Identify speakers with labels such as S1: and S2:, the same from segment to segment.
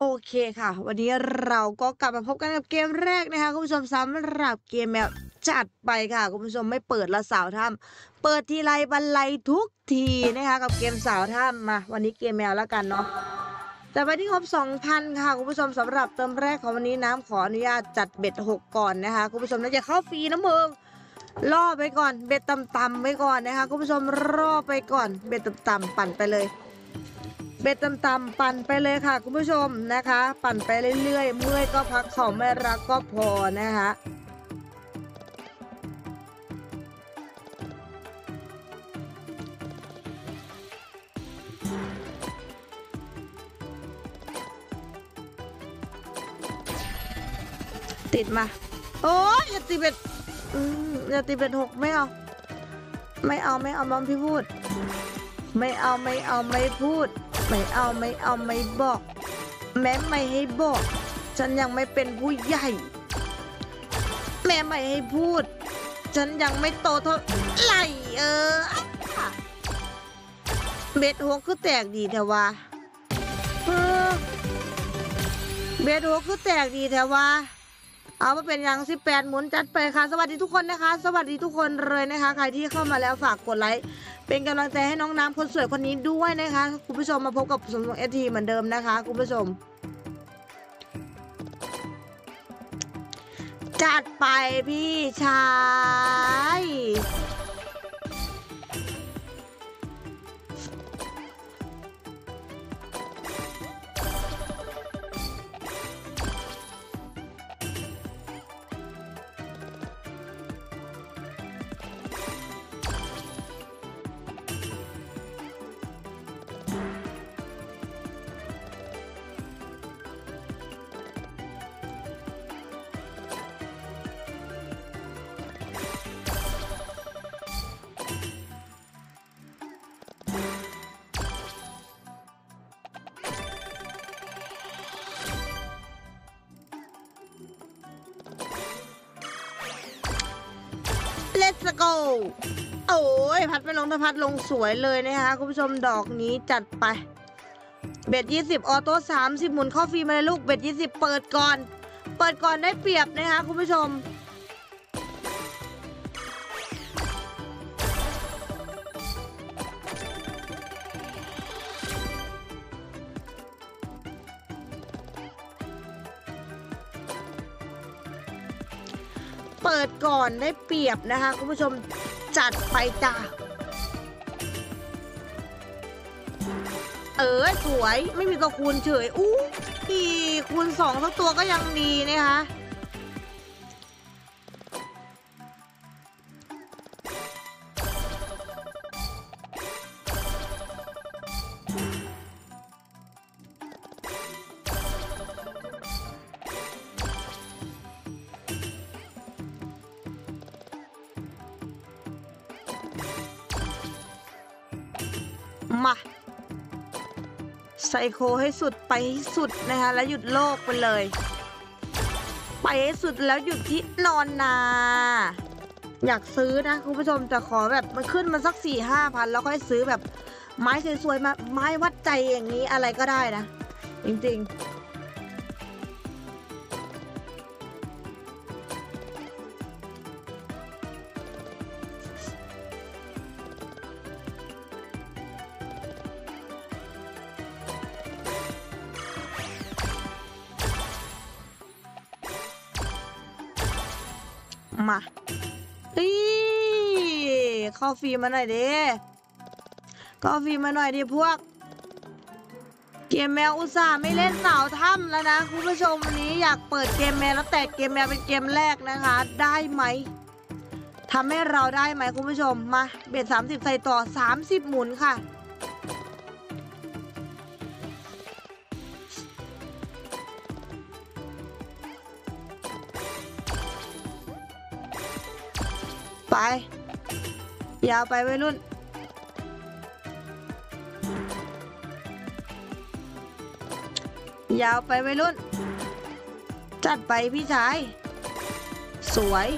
S1: โอเคค่ะ วันนี้เราก็กลับมาพบกันกับเกมแรกนะคะคุณผู้ชมสำหรับเกมแมวจัดไปค่ะคุณผู้ชมไม่เปิดละสาวถ้ำเปิดทีไรบรรลัยทุกทีนะคะกับเกมสาวถ้ำมา วันนี้เกมแมวแล้วกันเนาะแต่ไปที่ครบ2,000 ค่ะคุณผู้ชมสำหรับเติมแรกของวันนี้น้ำขออนุญาตจัดเบ็ด6ก่อนนะคะคุณผู้ชมน่าจะเข้าฟรีนะมึงล่อไปก่อน เบ็ดต่ำๆไปก่อนนะคะคุณผู้ชมรอไปก่อน เบ็ดต่ำๆปั่นไปเลย เบ็ดต่ำๆปั่นไปเลยค่ะ คุณผู้ชมนะคะ ปั่นไปเรื่อยๆ เมื่อยก็พักขอไม่รักก็พอนะคะติดมา โอ้ยอย่าตีเบ็ดอืมอย่าตีเบ็ดหกไม่เอา ไม่เอาไม่เอามอมพี่พูด ไม่เอาไม่เอาไม่พูด ไม่เอาไม่เอาไม่บอก แม่ไม่ให้บอก ฉันยังไม่เป็นผู้ใหญ่ แม่ไม่ให้พูด ฉันยังไม่โตเท่าไหร่เออเบ็ดหัวคือแตกดีแต่ว่าเบ็ดหัวคือแตกดีแต่ว่า เอามาเป็นอย่างสิบแปดหมุนจัดไปค่ะ สวัสดีทุกคนนะคะ สวัสดีทุกคนเลยนะคะ ใครที่เข้ามาแล้วฝากกดไลค์เป็นกำลังใจให้น้องน้ำคนสวยคนนี้ด้วยนะคะ คุณผู้ชมมาพบกับสมรเอทีเหมือนเดิมนะคะ คุณผู้ชม จัดไปพี่ชาย Let's go โอ้ยพัดไปลงถ้าพัดลงสวยเลยนะคะคุณผู้ชมดอกนี้จัดไป bet ยี่สิบ auto สามสิบหมุนเข้าฟรีมาเลยลูก bet ยี่สิบเปิดก่อน เปิดก่อนได้เปรียบนะคะคุณผู้ชม ก่อนได้เปรียบนะคะ คุณผู้ชมจัดไปจ้าเออสวยไม่มีตัวคูณเฉยอู้อีคูณสองทั้งตัวก็ยังดีนะคะ ไซโคให้สุดไปให้สุดนะคะแล้วหยุดโลกไปเลย ไปให้สุดแล้วหยุดที่นอนนา อยากซื้อนะคุณผู้ชมแต่ขอแบบมันขึ้นมาสักสี่ห้าพันแล้วค่อยซื้อแบบไม้สวยๆมาไม้วัดใจอย่างนี้อะไรก็ได้นะ จริงๆ มาอีเข้าฟรีมาหน่อยดิเข้าฟรีมาหน่อยดิพวก เกมแมวอุตส่าห์ไม่เล่นสาวถ้ำแล้วนะคุณผู้ชมวันนี้อยากเปิดเกมแมวแล้วแต่เกมแมวเป็นเกมแรกนะคะ ได้ไหมทำให้เราได้ไหมคุณผู้ชมมา bet สามสิบใส่ต่อสามสิบหมุนค่ะ ไป ยาวไปวัยรุ่น ยาวไปวัยรุ่น จัดไปพี่ชาย สวย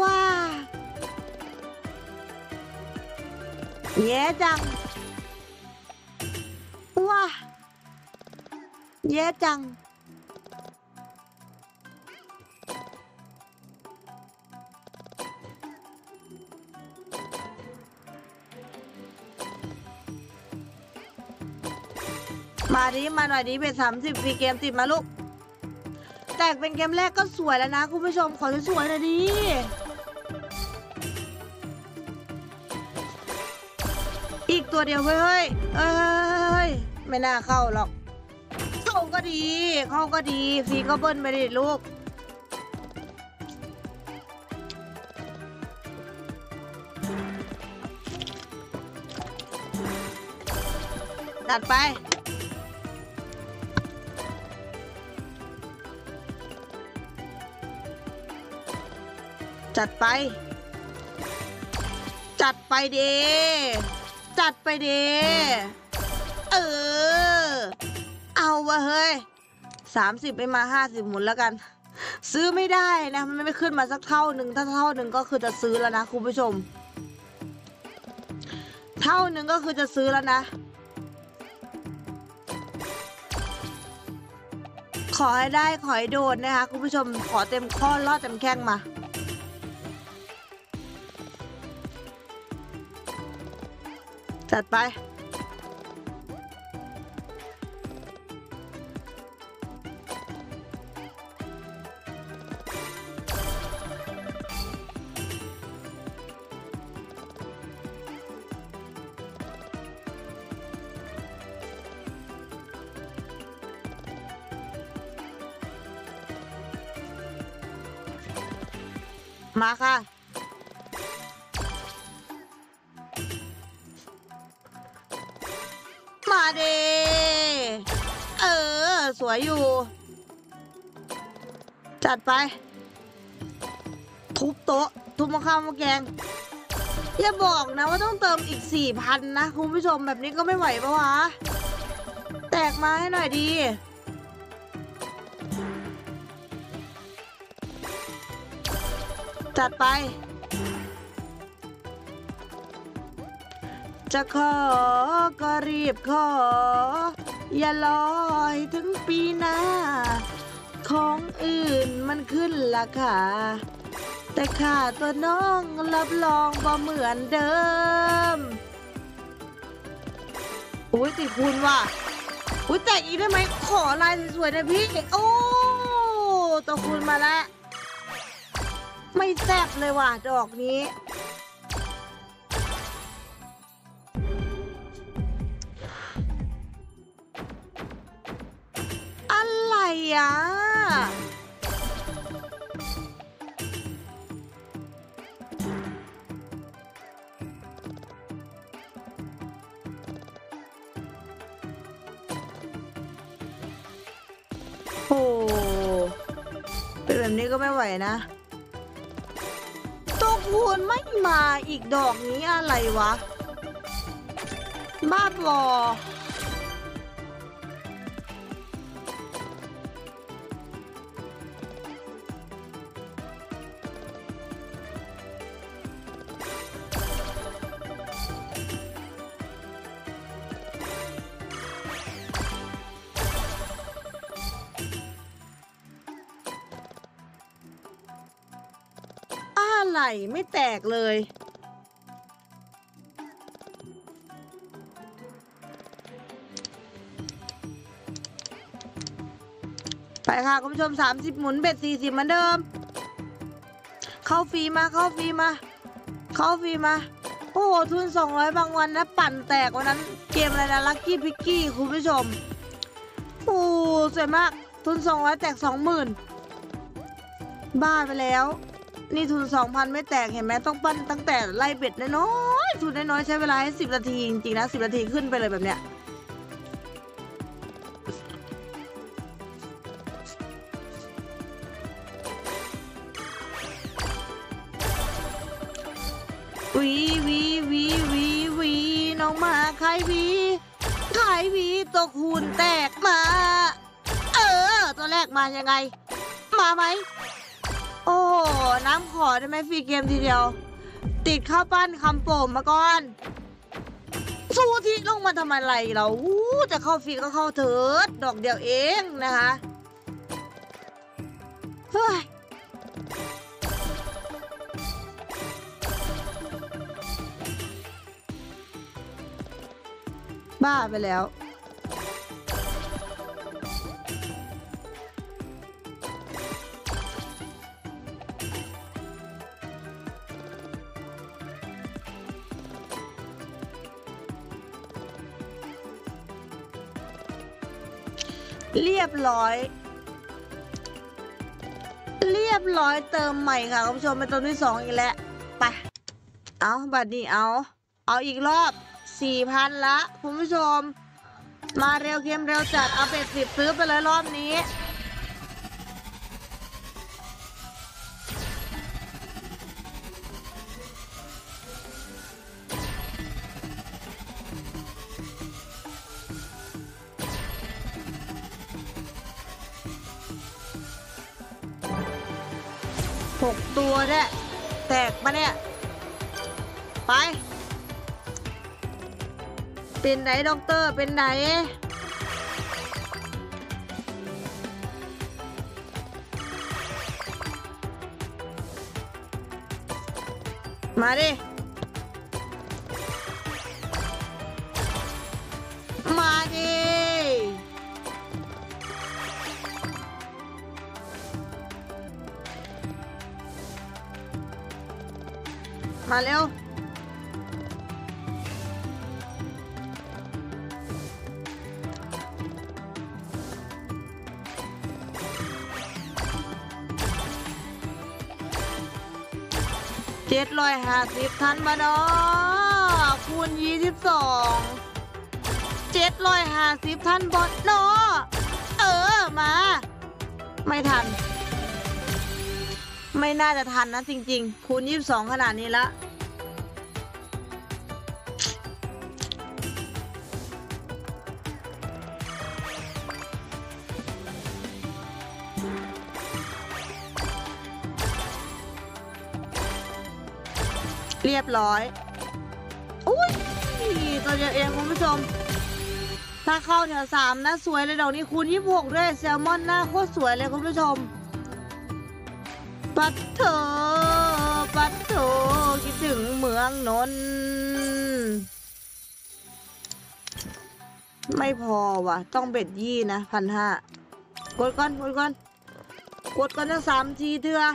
S1: ว้าแย่จัง ว้าแย่จัง มาดิมาหน่อยดิเป็นสามสิบฟรีเกมติดมาลูก แตกเป็นเกมแรกก็สวยแล้วนะคุณผู้ชมขอสวยๆหน่อยดิอีกตัวเดียวเว้ยเฮ้ยเอ้ยไม่น่าเข้าหรอกเข้าก็ดี เข้าก็ดีฟรีก็เบิ้ลไปดิลูก ตัดไป จัดไป จัดไปเดจัดไปเดเออ เอาวะเฮ้ยสามสิบไม่มาห้าสิบหมุนแล้วกัน ซื้อไม่ได้นะ มันไม่ขึ้นมาสักเท่าหนึ่งถ้าเท่าหนึ่งก็คือจะซื้อแล้วนะคุณผู้ชม เท่าหนึ่งก็คือจะซื้อแล้วนะ ขอให้ได้ ขอให้โดนนะคะคุณผู้ชม ขอเต็มข้อลอดเต็มแข้งมา จัดไป มาค่ะ วยอยู่ จัดไป ทุบโต๊ะ ทุบมะข้าวมะแกง อย่าบอกนะว่าต้องเติมอีกสี่พันนะ คุณผู้ชมแบบนี้ก็ไม่ไหวปะวะ แตกมาให้หน่อยดีจัดไป จะขอก็รีบขอ อย่าลอยถึงปีหน้า ของอื่นมันขึ้นราคาแต่ค่าตัวน้องรับรองบ่เหมือนเดิม อุ้ยติดคุณว่ะ อุ้ยแตกอีได้ไหมขอลายสวยๆนะพี่ โอ้ตัวคุณมาแล้ว ไม่แซ่บเลยว่ะดอกนี้ อะ่ะ โอ้เป็นแบบนี้ก็ไม่ไหวนะตัวคูณไม่มาอีกดอกนี้อะไรวะ บ้าบอ อะไรไม่แตกเลย ไปค่ะคุณผู้ชม 30 หมุน bet 40เหมือนเดิม เข้าฟรีมาเข้าฟรีมา เข้าฟรีมา โอ้โห ทุน 200 บางวันนะปั่นแตกวันนั้นเกมอะไรนะ Lucky Piggy คุณผู้ชมโอ้สวยมาก ทุน 200 แตก 20,000 บ้าไปแล้ว นี่ทุน2,000ไม่แตกเห็นไหมต้องปั้นตั้งแต่ไล่เบ็ดน้อยๆทุนน้อยๆใช้เวลาให้10นาทีจริงๆนะ10นาทีขึ้นไปเลยแบบเนี้ยวีวีวีวีวีน้องมาขายวีขายวีตัวคูณแตกมา เออ ตัวแรกมายังไง มาไหม โอ้โหน้ำขอได้ไหมฟรีเกมทีเดียว ติดข้าวปั้นคำโป่งมาก่อน สู้ที่ลงมาทำอะไรเราอู้จะเข้าฟรีก็เข้าเถิด ดอกเดียวเองนะคะเฮ้ยบ้าไปแล้ว เรียบร้อย เรียบร้อยเติมใหม่ค่ะคุณผู้ชมเป็นตัวที่สองอีกแล้วไปเอาบัตรนี้เอา เอาอีกรอบสี่พันละคุณผู้ชม มาเร็วเกมเร็วจัดเอาเป็ดสิบซื้อไปเลยรอบนี้ เนี่ย แตกมาเนี่ย ไป เป็นไหนด็อกเตอร์ เป็นไหน มาดิ มาเร็ว เจ็ดร้อยห้าสิบทันมาดอคูณยี่สิบสองเจ็ดร้อยห้าสิบทันบอดนอเออ มา ไม่ทัน ไม่น่าจะทันนะจริง ๆ คูณยี่สิบสองขนาดนี้ละ เรียบร้อยอุ้ยตัวเดียวเองคุณผู้ชม ถ้าเข้าแถวสามนะ สวยเลยดอกนี้คูณยี่สิบหกด้วย แซลมอนหน้าโคตรสวยเลยคุณผู้ชม ปัดเถปัดโถคิดถึงเมืองนนท์ไม่พอว่ะ ต้องเบ็ดยี่นะพันห้ากดก่อนกดก่อนกดก่อนตั้งสามทีเถอะ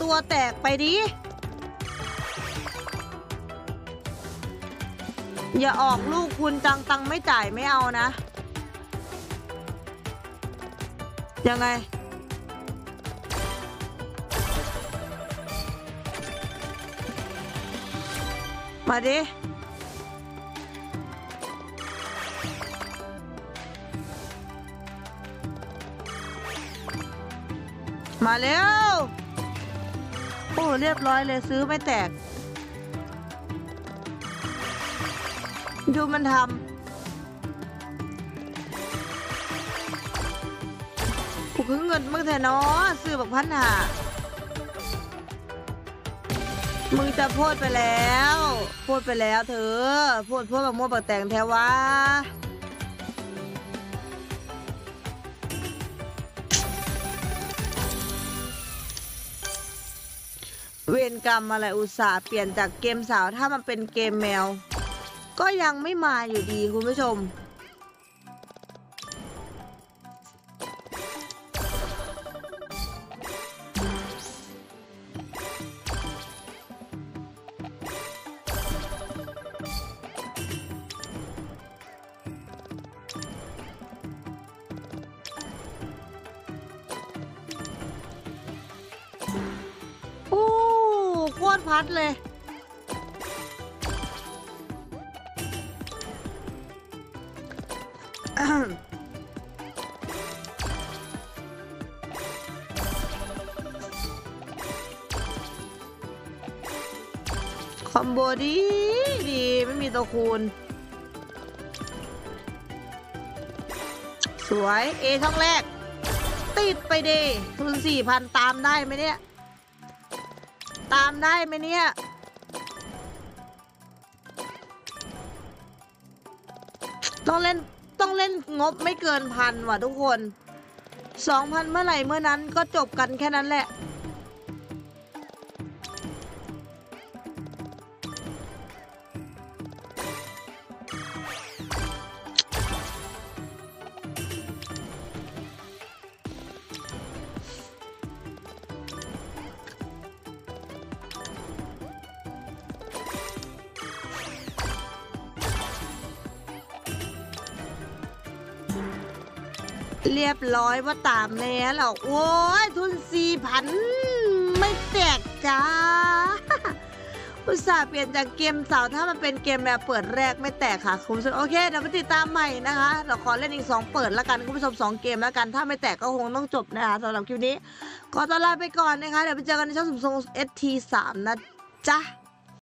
S1: ตัวแตกไปดิ อย่าออกลูกคุณจังตังไม่จ่ายไม่เอานะ ยังไง มาดิมาเร็ว เรียบร้อยเลยซื้อไม่แตก ดูมันทำกูคือเงินมึงแต่นาะซื้อบักพันหามึงจะพูดไปแล้ว พูดไปแล้วเธอพูดพูดแบบมั่วบักแต่งแท้วะ เวรกรรมอะไรอุตส่าห์เปลี่ยนจากเกมสาวถ้ามันเป็นเกมแมว ก็ยังไม่มาอยู่ดีคุณผู้ชม พวดพัดเลย คอมโบดีดี ไม่มีตัวคูณ สวย เอช่องแรก ติดไปดีทุนสี่พันตามได้ไหมเนี่ย ตาได้ไหมเนี่ย ต้องเล่นต้องเล่นงบไม่เกินพันว่ะทุกคนสองพันเมื่อไหร่เมื่อนั้นก็จบกันแค่นั้นแหละ เรียบร้อยว่าตามแน่หรอกโอ้ยทุนสี่พันไม่แตกจ้าอุตส่าห์เปลี่ยนจากเกมเสาถ้ามันเป็นเกมแบบเปิดแรกไม่แตกค่ะคุณผู้ชมโอเคเดี๋ยวไปติดตามใหม่นะคะ เราขอเล่นอีก 2 เปิดล้วกันคุณผู้ชม2เกมล้วกันถ้าไม่แตกก็คงต้องจบนะคะสำหรับคลิปนี้ขอตลาไปก่อนนะคะเดี๋ยวไปเจอกันในช่องสุมทรง ST3 นะจ๊ะ